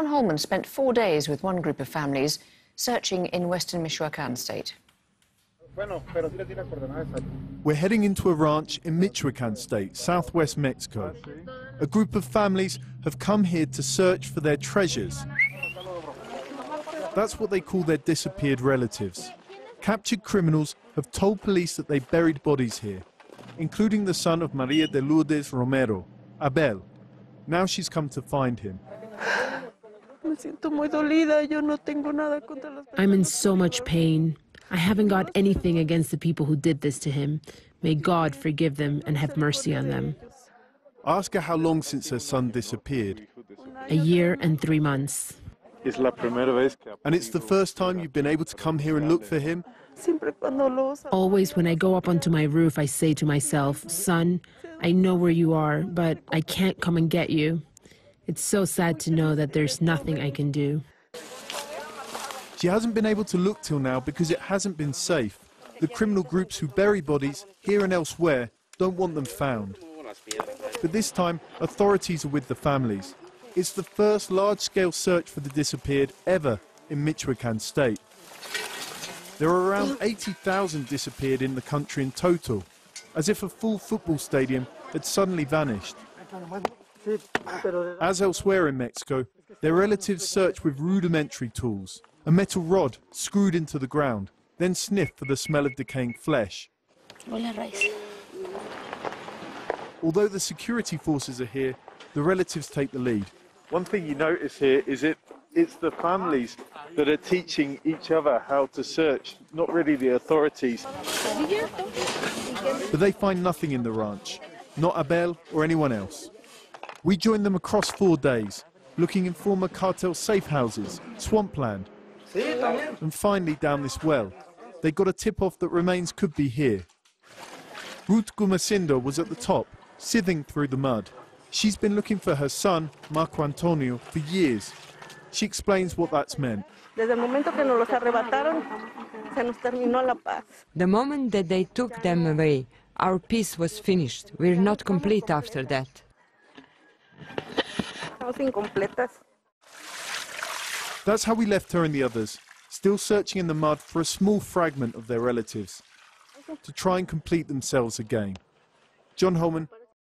John Holman spent four days with one group of families searching in western Michoacan state. We're heading into a ranch in Michoacan state, southwest Mexico. A group of families have come here to search for their treasures. That's what they call their disappeared relatives. Captured criminals have told police that they buried bodies here, including the son of Maria de Lourdes Romero, Abel. Now she's come to find him. I'm in so much pain. I haven't got anything against the people who did this to him. May God forgive them and have mercy on them. Ask her how long since her son disappeared. A year and three months. And it's the first time you've been able to come here and look for him? Always when I go up onto my roof, I say to myself, Son, I know where you are, but I can't come and get you. It's so sad to know that there's nothing I can do. She hasn't been able to look till now because it hasn't been safe. The criminal groups who bury bodies, here and elsewhere, don't want them found. But this time, authorities are with the families. It's the first large-scale search for the disappeared ever in Michoacan state. There are around 80,000 disappeared in the country in total, as if a full football stadium had suddenly vanished. As elsewhere in Mexico, their relatives search with rudimentary tools, a metal rod screwed into the ground, then sniff for the smell of decaying flesh. Although the security forces are here, the relatives take the lead. One thing you notice here is it it's the families that are teaching each other how to search, not really the authorities. But they find nothing in the ranch, not Abel or anyone else. We joined them across four days, looking in former cartel safe houses, swampland, and finally down this well. They got a tip-off that remains could be here. Ruth Gumasindo was at the top, sifting through the mud. She's been looking for her son, Marco Antonio, for years. She explains what that's meant. Desde el momento que nos los arrebataron, se nos terminó la paz. The moment that they took them away, our peace was finished. We're not complete after that. Incompletas. That's how we left her and the others, still searching in the mud for a small fragment of their relatives, to try and complete themselves again. John Holman,